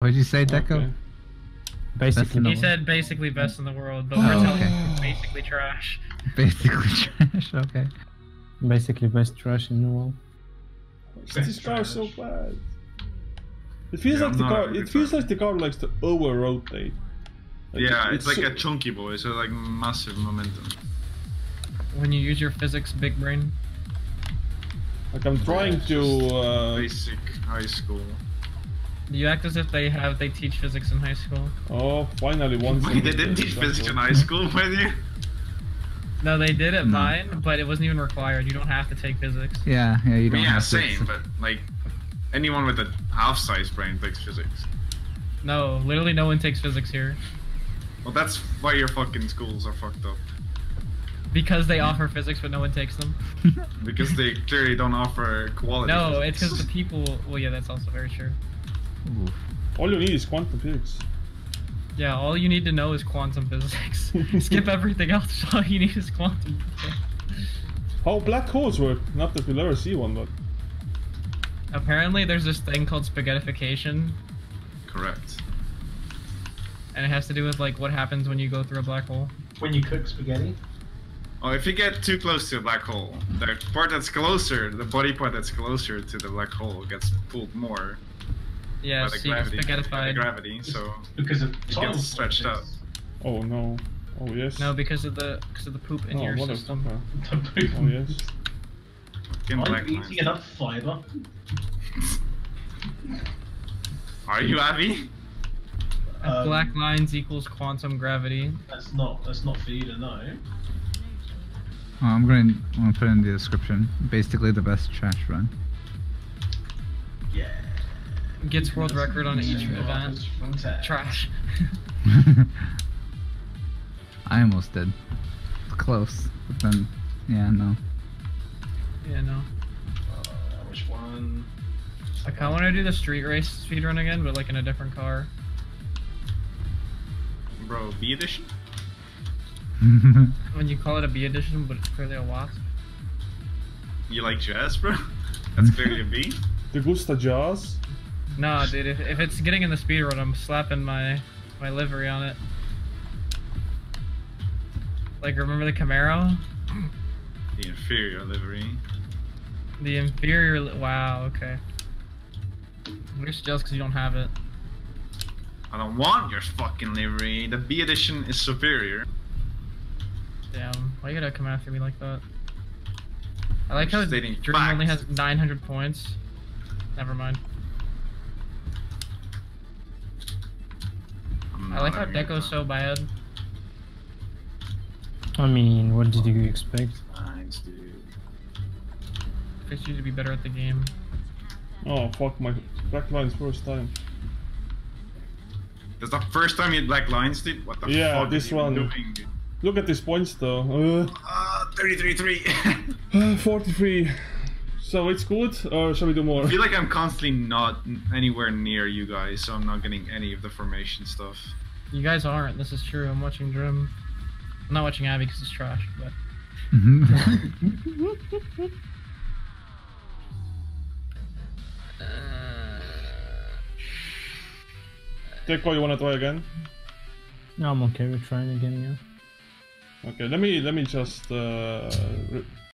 What'd you say, Deco? Okay. Basically, in. He said basically best in the world, but Oh, we're telling okay. you basically trash. Basically trash. Okay. basically best trash in the world. This car is so bad. It feels Yeah, like I'm the not a car. It feels fan. like the car likes to over rotate. yeah, it's, like so- a chunky boy, so like massive momentum. When you use your physics big brain. Like I'm trying to. Uh, Basic high school. You act as if they have they teach physics in high school. oh, finally one. Wait, they didn't teach physics in high school with you? No, they did at No. mine, but it wasn't even required. You don't have to take physics. Yeah, yeah, you don't mean, yeah, have to- same, but like anyone with a half-sized brain takes physics. No, literally no one takes physics here Well, that's why your fucking schools are fucked up. because they offer physics, but no one takes them. Because they clearly don't offer quality. No, it's because the people. Well, yeah, that's also very true. Oof. All you need is quantum physics. Yeah, all you need to know is quantum physics. Skip everything else. All you need is quantum. physics. How black holes work? Not that we'll ever see one, but Apparently, there's this thing called spaghettification, Correct. and it has to do with like what happens when you go through a black hole. When you cook spaghetti? Oh, if you get too close to a black hole, the part that's closer, the body part that's closer to the black hole gets pulled more Yeah, by the so you get gravity. By the gravity, so Because of It tidal gets stretched out. oh no. Oh yes. No, because of the because of the poop in oh, your motherfucker. system. The poop. Oh yes. in black I'm eating enough fiber. Are you Abby? Um, Black lines equals quantum gravity. That's not. That's not for you to know. Oh, I'm going to I'm gonna put in the description. Basically, the best trash run. Yeah. Gets world record on each event. Trash. I almost did. Close, but then, yeah, no. yeah, no. Uh, which one? I kind of want to do the street race speed run again, but like in a different car. Bro, B edition? When you call it a B edition, but it's clearly a wasp. You like jazz, bro? That's clearly a B. The Gusta Jazz. Nah, dude. If, if it's getting in the speed run, I'm slapping my my livery on it. Like remember the Camaro? The inferior livery. The inferior. Li- wow. Okay. You're just jealous because you don't have it. I don't want your fucking livery. The B edition is superior. Damn. Why you gotta come after me like that? I like how Stating Dream only has 900 points. Never mind. I like how having Deco's so bad. I mean, what did you expect? Nice, dude. Expect you to be better at the game. Oh fuck my black lines first time. That's the first time you had black lines, dude? What the Yeah, fuck this are you one. doing. Look at these points though. Uh, 33-3. Uh, 43. So it's good, or shall we do more? I feel like I'm constantly not anywhere near you guys, so I'm not getting any of the formation stuff. You guys aren't. This is true. I'm watching Dream. I'm not watching Abby because it's trash. But take Deco, you wanna try again? No, I'm okay with trying again, yeah. Okay, let me let me just uh, re-